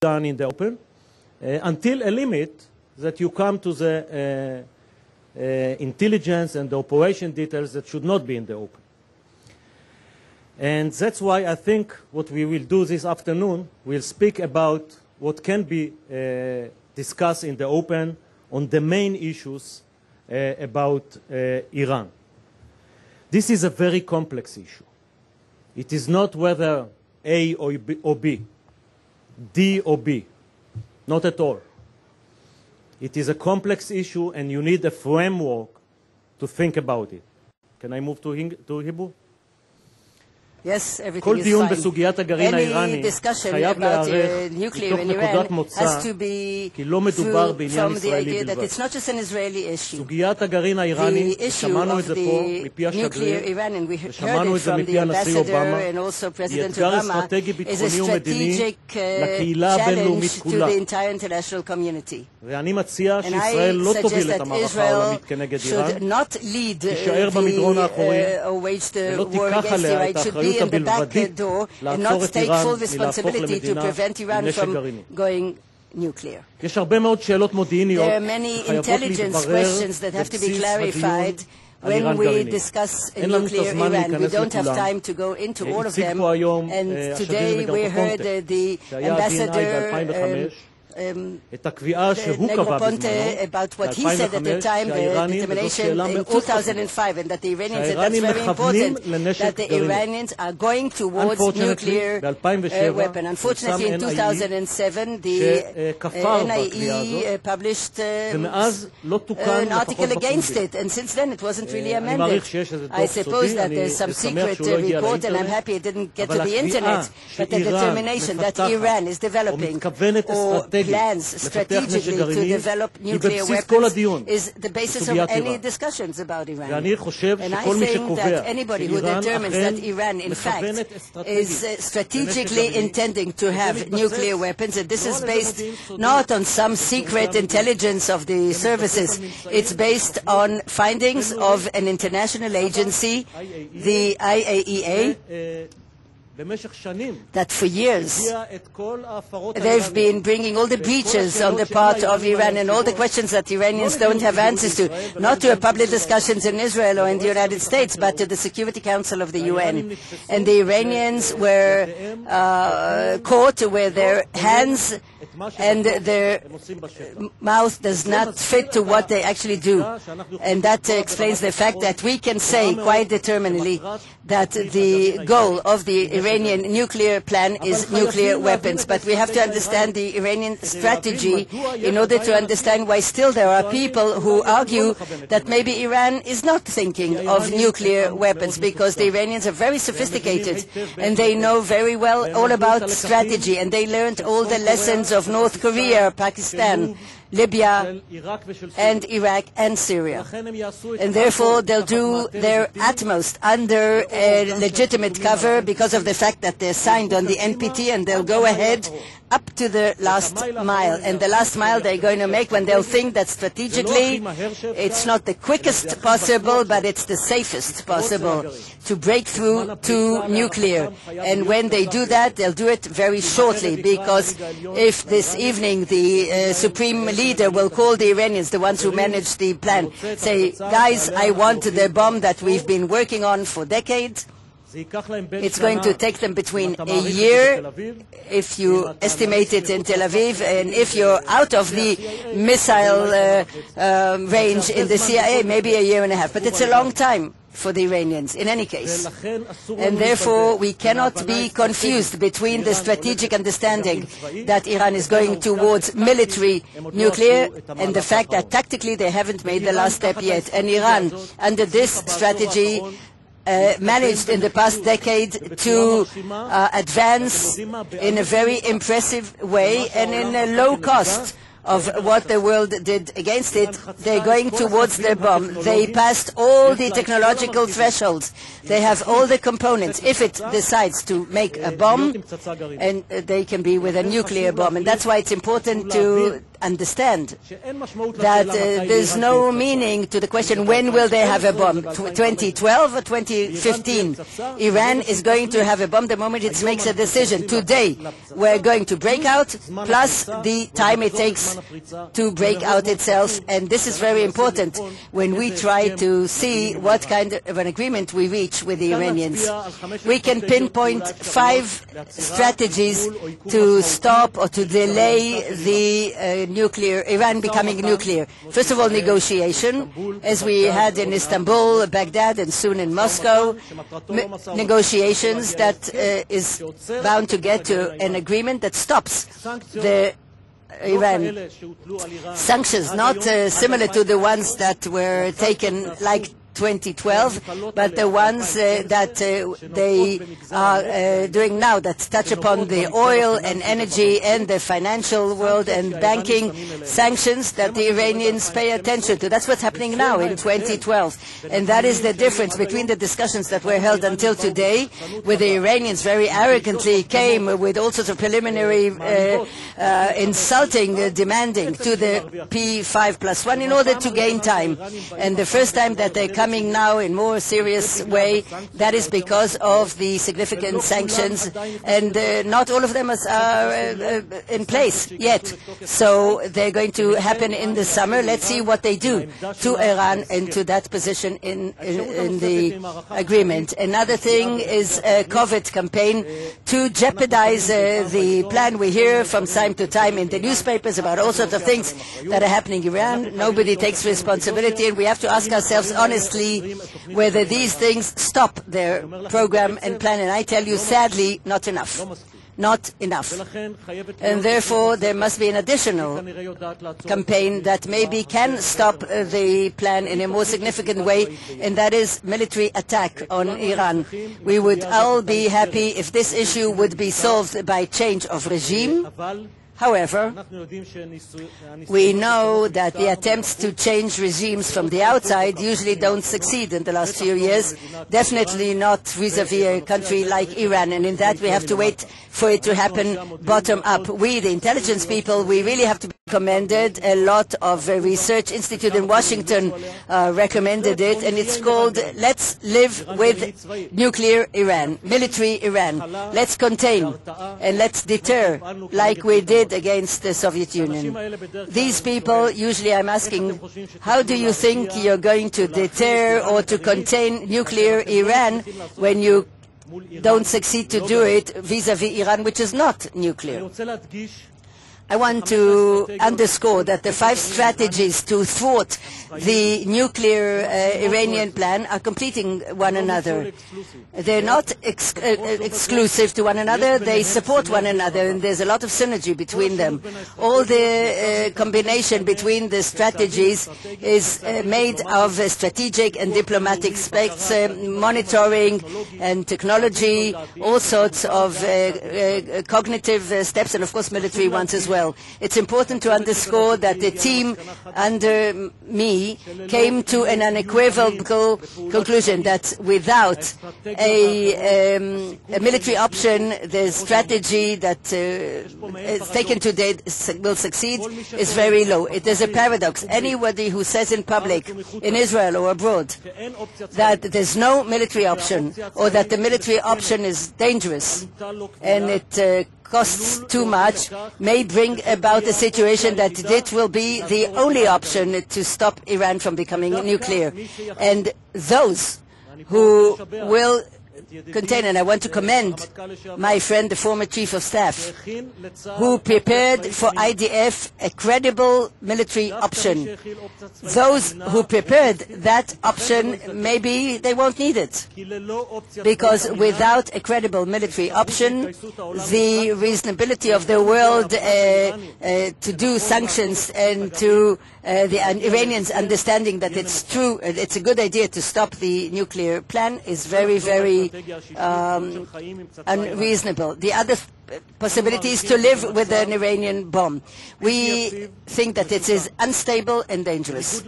done in the open uh, until a limit that you come to the uh, uh, intelligence and the operation details that should not be in the open. And that's why I think what we will do this afternoon, we'll speak about what can be uh, discussed in the open on the main issues uh, about uh, Iran. This is a very complex issue. It is not whether A or B, or B, D or B, not at all. It is a complex issue and you need a framework to think about it. Can I move to, to Hebrew? כל דיון בסוגיית הגרעין האיראני חייב להיערך מתוך נקודת מוצא כי לא מדובר בעניין ישראלי בלבד. סוגיית הגרעין האיראני, שמענו את זה פה מפי השגריר, ושמענו את זה מפי הנשיא אובמה, היא אתגר אסטרטגי ביטחוני ומדיני לקהילה הבינלאומית כולה. ואני מציע שישראל לא תוביל את המערכה העולמית כנגד איראן, תישאר במדרון האחורי ולא תיקח עליה את האחריות be in the back door and not take full responsibility to prevent Iran from going nuclear. There are many intelligence questions that have to be clarified when we discuss nuclear Iran. We don't have time to go into all of them. And today we heard the ambassador um, Negroponte about what he said at the time, uh, the determination in 2005, and that the Iranians, that's very important, that the Iranians are going towards nuclear uh, weapon. Unfortunately, in 2007, the uh, uh NIE published um, an article against it, and since then it wasn't really amended. I suppose that there's some secret report, and I'm happy it didn't get to the internet, but the determination that Iran is developing or plans strategically to develop nuclear weapons is the basis of any discussions about Iran. And I think that anybody who determines that Iran, in fact, is uh, strategically intending to have nuclear weapons, and this is based not on some secret intelligence of the services, it's based on findings of an international agency, the IAEA, that for years they've been bringing all the breaches on the part of Iran and all the questions that Iranians don't have answers to, not to public discussions in Israel or in the United States, but to the Security Council of the UN. And the Iranians were uh, caught with their hands and their mouth does not fit to what they actually do. And that explains the fact that we can say quite determinedly that the goal of the Iranian nuclear plan is nuclear weapons. But we have to understand the Iranian strategy in order to understand why still there are people who argue that maybe Iran is not thinking of nuclear weapons because the Iranians are very sophisticated and they know very well all about strategy and they learned all the lessons of North Korea, Pakistan, Libya and Iraq and Syria. And therefore, they'll do their utmost under a legitimate cover because of the fact that they're signed on the NPT and they'll go ahead up to the last mile. And the last mile they're going to make when they'll think that strategically it's not the quickest possible, but it's the safest possible to break through to nuclear. And when they do that, they'll do it very shortly because if this evening the uh, Supreme leader will call the Iranians, the ones who manage the plan, say, guys, I want the bomb that we've been working on for decades. It's going to take them between a year if you estimate it in Tel Aviv and if you're out of the missile uh, uh, range in the CIA, maybe a year and a half. But it's a long time for the Iranians in any case. And therefore, we cannot be confused between the strategic understanding that Iran is going towards military nuclear and the fact that tactically they haven't made the last step yet. And Iran, under this strategy, uh, managed in the past decade to uh, advance in a very impressive way and in a low cost of what the world did against it, they're going towards their bomb. They passed all the technological thresholds. They have all the components. If it decides to make a bomb, and they can be with a nuclear bomb. And that's why it's important to understand that uh, there's no meaning to the question when will they have a bomb, 2012 or 2015. Iran is going to have a bomb the moment it makes a decision. Today, we're going to break out, plus the time it takes to break out itself, and this is very important when we try to see what kind of an agreement we reach with the Iranians. We can pinpoint five strategies to stop or to delay the uh, nuclear, Iran becoming nuclear. First of all, negotiation, as we had in Istanbul, Baghdad, and soon in Moscow, negotiations that uh, is bound to get to an agreement that stops the Iran sanctions, not uh, similar to the ones that were taken like 2012, but the ones uh, that uh, they are uh, doing now that touch upon the oil and energy and the financial world and banking sanctions that the Iranians pay attention to. That's what's happening now in 2012. And that is the difference between the discussions that were held until today, where the Iranians very arrogantly came with all sorts of preliminary uh, uh, insulting, uh, demanding to the P5 plus one in order to gain time. And the first time that they're coming now in more serious way, that is because of the significant sanctions, and uh, not all of them are uh, uh, in place yet. So they're going to happen in the summer. Let's see what they do to Iran and to that position in, in, in the agreement. Another thing is a covert campaign to jeopardize uh, the plan. We hear from time to time in the newspapers about all sorts of things that are happening in Iran. Nobody takes responsibility, and we have to ask ourselves honestly whether these things stop their program and plan. And I tell you, sadly, not enough. Not enough. And therefore, there must be an additional campaign that maybe can stop uh, the plan in a more significant way, and that is military attack on Iran. We would all be happy if this issue would be solved by change of regime. However, we know that the attempts to change regimes from the outside usually don't succeed in the last few years, definitely not vis-à-vis a country like Iran. And in that, we have to wait for it to happen bottom up. We, the intelligence people, we really have to be commended. A lot of a research institute in Washington uh, recommended it, and it's called Let's Live with Nuclear Iran, Military Iran. Let's contain and let's deter, like we did against the Soviet Union. These people, usually I'm asking, how do you think you're going to deter or to contain nuclear Iran when you don't succeed to do it vis-à-vis -vis Iran, which is not nuclear? I want to underscore that the five strategies to thwart the nuclear uh, Iranian plan are completing one another. They're not ex uh, uh, exclusive to one another, they support one another, and there's a lot of synergy between them. All the uh, combination between the strategies is uh, made of strategic and diplomatic aspects, uh, monitoring and technology, all sorts of cognitive steps, and of course military ones as well well. It's important to underscore that the team under me came to an unequivocal conclusion that without a, um, a military option, the strategy that uh, is taken today will succeed is very low. It is a paradox. Anybody who says in public, in Israel or abroad, that there's no military option or that the military option is dangerous and it uh, costs too much may bring about a situation that it will be the only option to stop Iran from becoming nuclear. And those who will contain, and I want to commend my friend, the former chief of staff, who prepared for IDF a credible military option. Those who prepared that option, maybe they won't need it, because without a credible military option, the reasonability of the world uh, uh, to do sanctions and to uh, the Iranians understanding that it's true, uh, it's a good idea to stop the nuclear plan is very, very um, unreasonable. The other possibility is to live with an Iranian bomb. We think that it is unstable and dangerous,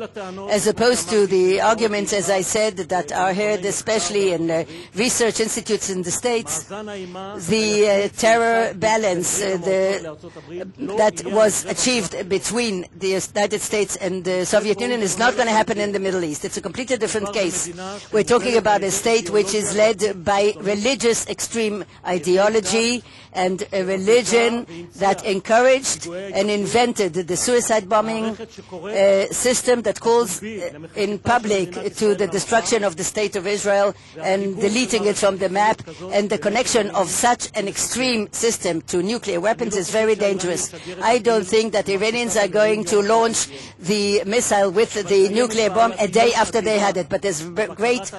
as opposed to the arguments, as I said, that are heard especially in uh, research institutes in the States. The uh, terror balance uh, the, that was achieved between the United States and the Soviet Union is not going to happen in the Middle East. It's a completely different case. We're talking about a state which is led by religious extreme ideology and a religion that encouraged and invented the suicide bombing uh, system that calls uh, in public to the destruction of the state of Israel and deleting it from the map. And the connection of such an extreme system to nuclear weapons is very dangerous. I don't think that Iranians are going to launch the missile with the nuclear bomb a day after they had it, but there's great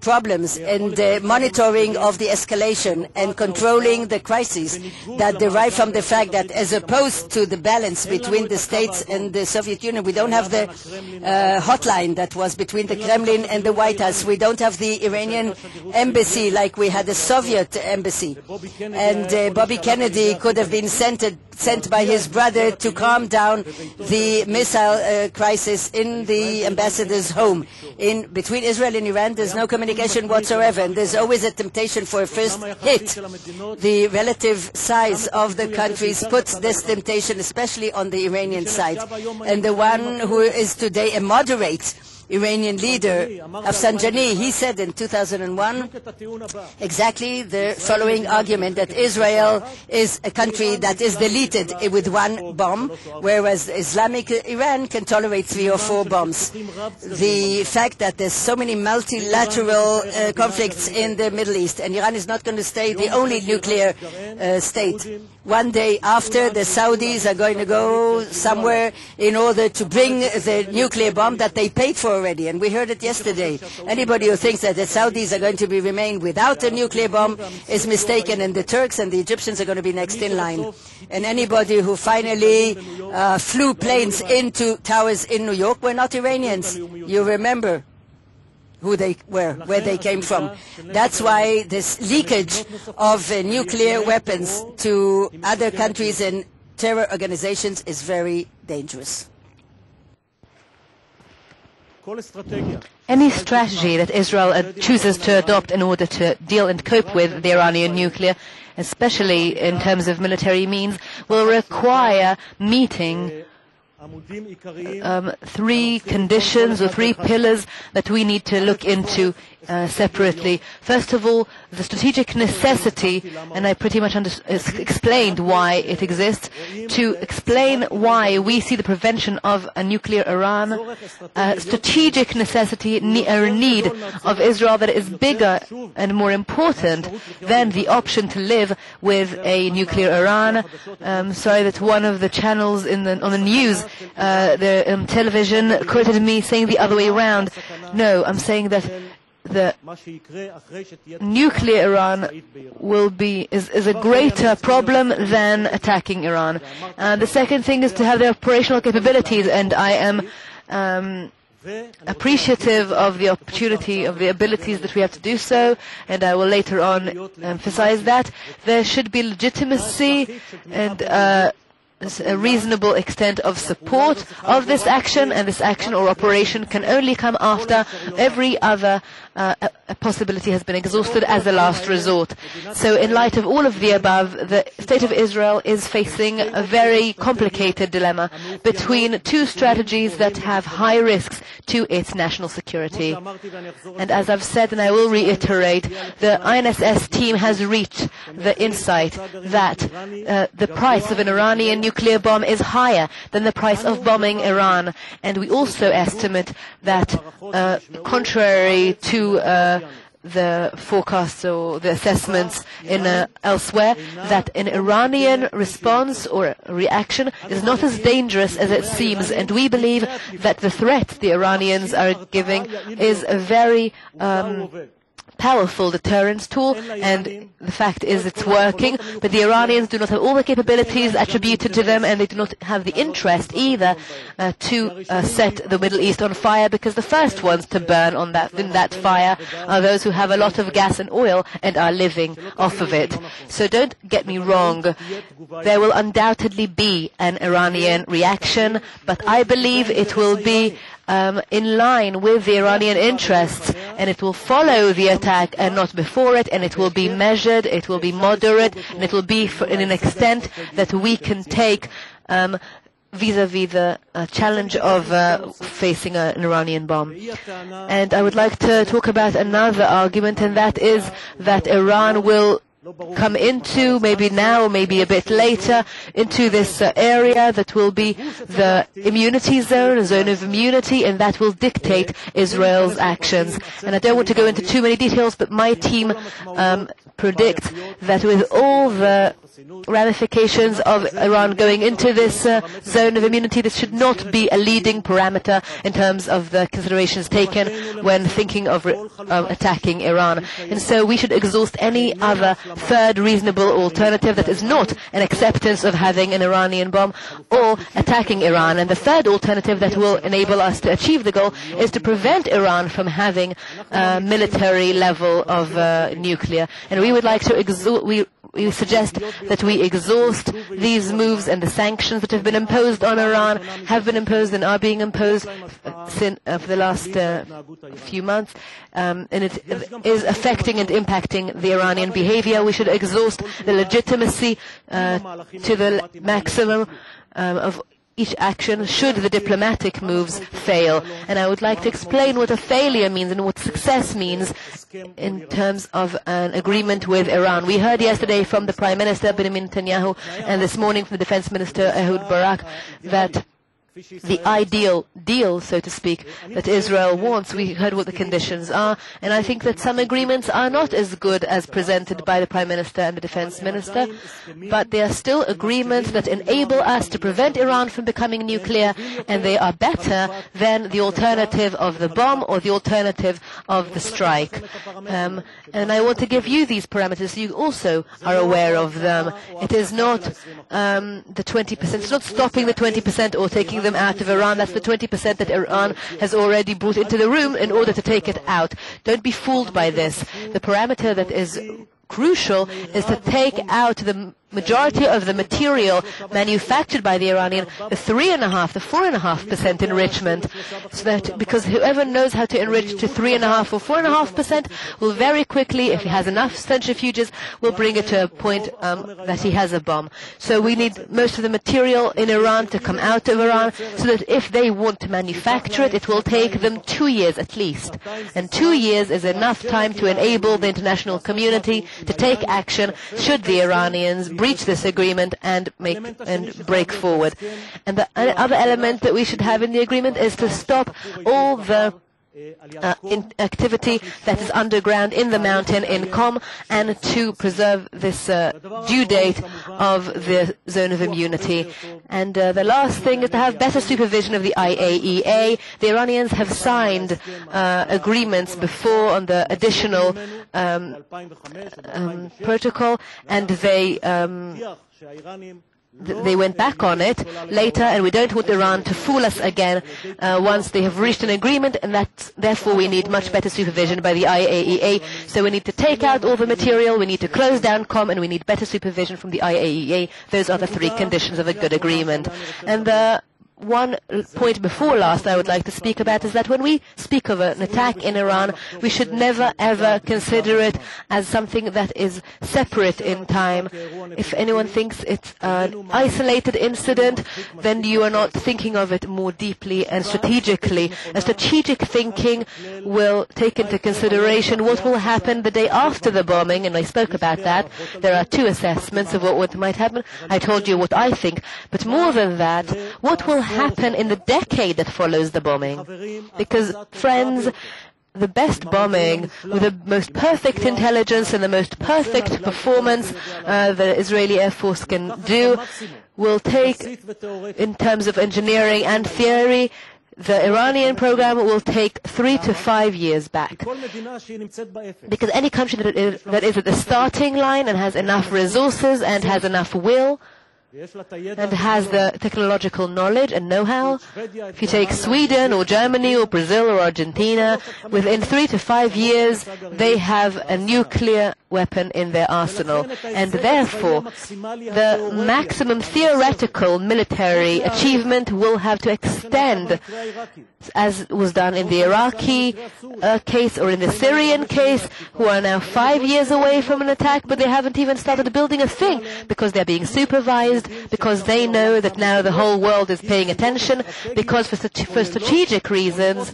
problems in the monitoring of the escalation and controlling the crises that derive from the fact that as opposed to the balance between the states and the Soviet Union, we don't have the uh, hotline that was between the Kremlin and the White House. We don't have the Iranian embassy like we had the Soviet embassy. And uh, Bobby Kennedy could have been sent, sent by his brother to calm down the missile uh, crisis in the ambassador's home. In between Israel and Iran, there's no communication whatsoever, and there's always a temptation for a first hit. The relative size of the countries puts this temptation, especially on the Iranian side. And the one who is today a moderate Iranian leader, Rafsanjani, he said in 2001 exactly the following argument that Israel is a country that is deleted with one bomb, whereas Islamic Iran can tolerate three or four bombs. The fact that there's so many multilateral uh, conflicts in the Middle East, and Iran is not going to stay the only nuclear uh, state. One day after, the Saudis are going to go somewhere in order to bring the nuclear bomb that they paid for already, and we heard it yesterday. Anybody who thinks that the Saudis are going to be remain without a nuclear bomb is mistaken, and the Turks and the Egyptians are going to be next in line. And anybody who finally uh, flew planes into towers in New York were not Iranians. You remember who they were, where they came from. That's why this leakage of uh, nuclear weapons to other countries and terror organizations is very dangerous. Any strategy that Israel uh, chooses to adopt in order to deal and cope with the Iranian nuclear, especially in terms of military means, will require meeting um, three conditions or three pillars that we need to look into uh, separately. First of all, the strategic necessity, and I pretty much explained why it exists, to explain why we see the prevention of a nuclear Iran, a strategic necessity, or need of Israel that is bigger and more important than the option to live with a nuclear Iran. Um, sorry that one of the channels in the, on the news, uh, the um, television, quoted me saying the other way around. No, I'm saying that the nuclear Iran will be is, is a greater problem than attacking Iran. And the second thing is to have the operational capabilities, and I am um, appreciative of the opportunity, of the abilities that we have to do so, and I will later on emphasize that. There should be legitimacy and uh, a reasonable extent of support of this action, and this action or operation can only come after every other uh, a possibility has been exhausted as a last resort. So in light of all of the above, the State of Israel is facing a very complicated dilemma between two strategies that have high risks to its national security. And as I've said, and I will reiterate, the INSS team has reached the insight that uh, the price of an Iranian nuclear bomb is higher than the price of bombing Iran. And we also estimate that, uh, contrary to uh, the forecasts or the assessments in uh, elsewhere that an Iranian response or reaction is not as dangerous as it seems, and we believe that the threat the Iranians are giving is a very um, powerful deterrence tool, and the fact is it's working, but the Iranians do not have all the capabilities attributed to them, and they do not have the interest either uh, to uh, set the Middle East on fire, because the first ones to burn on that, in that fire are those who have a lot of gas and oil and are living off of it. So don't get me wrong, there will undoubtedly be an Iranian reaction, but I believe it will be um, in line with the Iranian interests, and it will follow the attack and not before it, and it will be measured, it will be moderate, and it will be for, in an extent that we can take um, vis-à-vis the uh, challenge of uh, facing a, an Iranian bomb. And I would like to talk about another argument, and that is that Iran will come into, maybe now, maybe a bit later, into this uh, area that will be the immunity zone, a zone of immunity, and that will dictate Israel's actions. And I don't want to go into too many details, but my team um, predicts that with all the ramifications of Iran going into this uh, zone of immunity, this should not be a leading parameter in terms of the considerations taken when thinking of, of attacking Iran. And so we should exhaust any other third reasonable alternative that is not an acceptance of having an Iranian bomb or attacking Iran. And the third alternative that will enable us to achieve the goal is to prevent Iran from having a military level of uh, nuclear. And we would like to exhaust, we we suggest that we exhaust these moves and the sanctions that have been imposed on Iran have been imposed and are being imposed sin, for the last uh, few months, um, and it is affecting and impacting the Iranian behavior. We should exhaust the legitimacy uh, to the maximum um, of each action should the diplomatic moves fail. And I would like to explain what a failure means and what success means in terms of an agreement with Iran. We heard yesterday from the Prime Minister Benjamin Netanyahu and this morning from the Defense Minister Ehud Barak that the ideal deal, so to speak, that Israel wants. We heard what the conditions are, and I think that some agreements are not as good as presented by the Prime Minister and the Defense Minister, but they are still agreements that enable us to prevent Iran from becoming nuclear, and they are better than the alternative of the bomb or the alternative of the strike. Um, and I want to give you these parameters so you also are aware of them. It is not um, the 20%, it's not stopping the 20% or taking them out of Iran. That's the 20% that Iran has already brought into the room in order to take it out. Don't be fooled by this. The parameter that is crucial is to take out the majority of the material manufactured by the Iranian, the three and a half, the four and a half percent enrichment, so that because whoever knows how to enrich to three and a half or four and a half percent will very quickly, if he has enough centrifuges, will bring it to a point um, that he has a bomb. So we need most of the material in Iran to come out of Iran, so that if they want to manufacture it, it will take them two years at least. And two years is enough time to enable the international community to take action should the Iranians breach this agreement and make and break forward. And the other element that we should have in the agreement is to stop all the uh, activity that is underground in the mountain in Qom and to preserve this uh, due date of the zone of immunity. And uh, the last thing is to have better supervision of the IAEA. The Iranians have signed uh, agreements before on the additional um, um, protocol and they um, they went back on it later, and we don't want Iran to fool us again uh, once they have reached an agreement, and that therefore we need much better supervision by the IAEA. So we need to take out all the material, we need to close down Qom, and we need better supervision from the IAEA. Those are the three conditions of a good agreement. And uh, one point before last I would like to speak about is that when we speak of an attack in Iran, we should never ever consider it as something that is separate in time. If anyone thinks it's an isolated incident, then you are not thinking of it more deeply and strategically. A strategic thinking will take into consideration what will happen the day after the bombing, and I spoke about that. There are two assessments of what, might happen. I told you what I think, but more than that, what will happen in the decade that follows the bombing. Because, friends, the best bombing with the most perfect intelligence and the most perfect performance uh, the Israeli Air Force can do will take, in terms of engineering and theory, the Iranian program will take three to five years back. Because any country that is, that is at the starting line and has enough resources and has enough will and has the technological knowledge and know-how. If you take Sweden or Germany or Brazil or Argentina, within three to five years, they have a nuclear weapon in their arsenal. And therefore, the maximum theoretical military achievement will have to extend, as was done in the Iraqi uh, case or in the Syrian case, who are now five years away from an attack, but they haven't even started building a thing because they're being supervised because they know that now the whole world is paying attention, because for, for strategic reasons,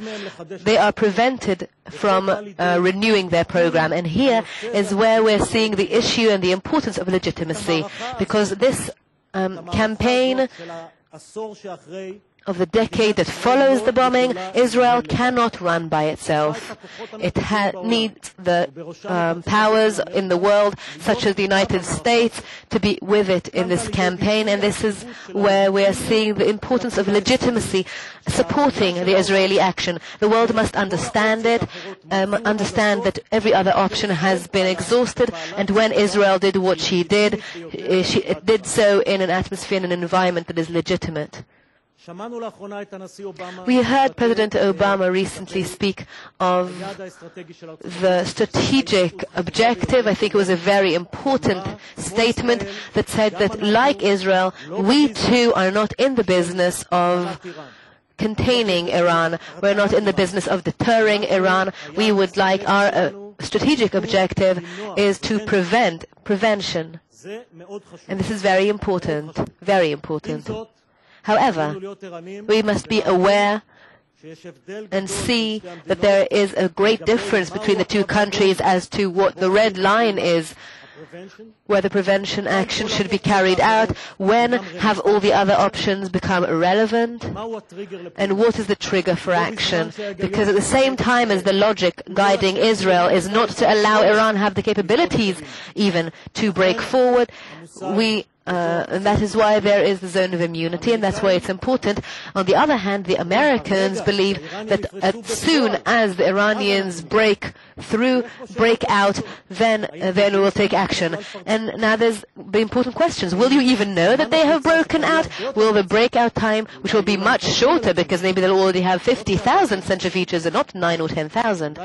they are prevented from uh, renewing their program. And here is where we're seeing the issue and the importance of legitimacy, because this um, campaign of the decade that follows the bombing, Israel cannot run by itself. It ha- needs the um, powers in the world, such as the United States, to be with it in this campaign. And this is where we are seeing the importance of legitimacy supporting the Israeli action. The world must understand it, um, understand that every other option has been exhausted. And when Israel did what she did, uh, she did so in an atmosphere and an environment that is legitimate. We heard President Obama recently speak of the strategic objective. I think it was a very important statement that said that, like Israel, we too are not in the business of containing Iran. We're not in the business of deterring Iran. We would like our uh, strategic objective is to prevent prevention. And this is very important, very important. However, we must be aware and see that there is a great difference between the two countries as to what the red line is, where the prevention action should be carried out, when have all the other options become irrelevant, and what is the trigger for action. Because at the same time as the logic guiding Israel is not to allow Iran have the capabilities even to break forward, we uh, and that is why there is the zone of immunity, and that's why it's important. On the other hand, the Americans believe that as soon as the Iranians break through, break out, then uh, then we will take action. And now there's the important questions: Will you even know that they have broken out? Will the breakout time, which will be much shorter, because maybe they'll already have 50,000 centrifuges and not nine or 10,000?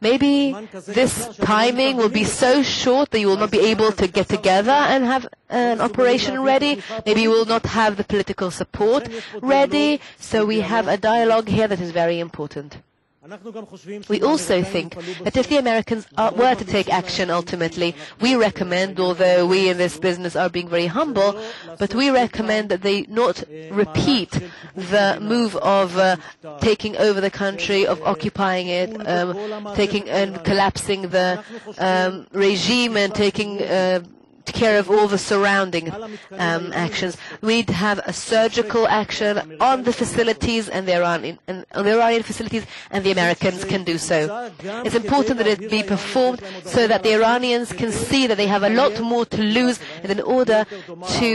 Maybe this timing will be so short that you will not be able to get together and have an operation ready. Maybe we will not have the political support ready. So we have a dialogue here that is very important. We also think that if the Americans are, were to take action ultimately, we recommend, although we in this business are being very humble, but we recommend that they not repeat the move of uh, taking over the country, of occupying it, um, taking and collapsing the um, regime and taking uh, care of all the surrounding um, actions. We'd have a surgical action on the facilities and the Iranian, and the Iranian facilities, and the Americans can do so. It's important that it be performed so that the Iranians can see that they have a lot more to lose in order to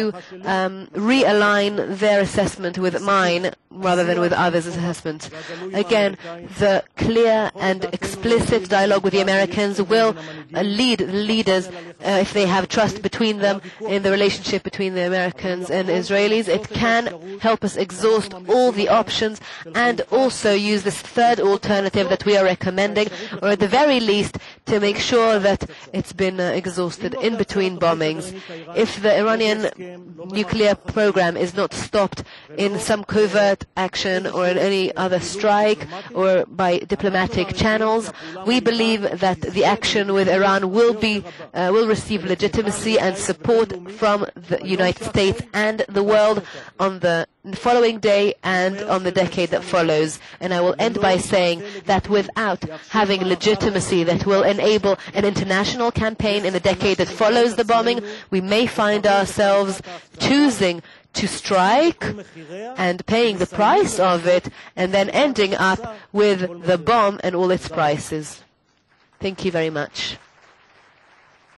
um, realign their assessment with mine rather than with others' assessments. Again, the clear and explicit dialogue with the Americans will uh, lead leaders, uh, if they have trust between them in the relationship between the Americans and Israelis. It can help us exhaust all the options and also use this third alternative that we are recommending, or at the very least to make sure that it's been uh, exhausted in between bombings. If the Iranian nuclear program is not stopped in some covert action or in any other strike or by diplomatic channels, we believe that the action with Iran will be uh, will receive legitimacy and support from the United States and the world on the following day and on the decade that follows. And I will end by saying that without having legitimacy that will enable an international campaign in the decade that follows the bombing, we may find ourselves choosing to strike and paying the price of it and then ending up with the bomb and all its prices. Thank you very much.